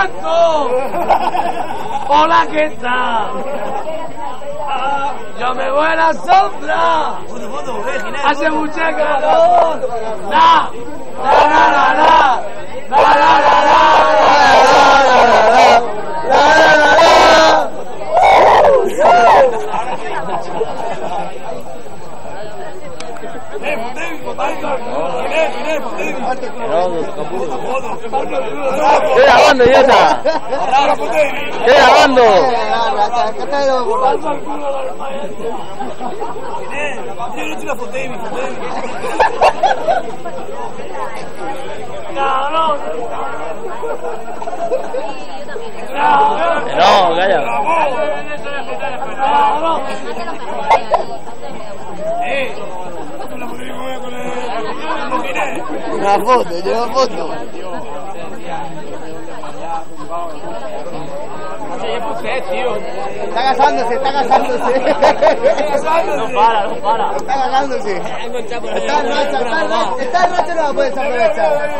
Paco! Hola, ¿qué tal? Yo me voy a la sombra. Hace mucha calor. La, la, la, la, la. La, la, la, la, la, la, la, la, Estoy grabando, idiota. Estoy grabando. Cabrón. No, calla. Cabrón. Una foto, lleva foto. Está casándose, está casándose. No para, no para. Está casándose. Está en racha, está en racha. Está en racha, no la puedes aprovechar.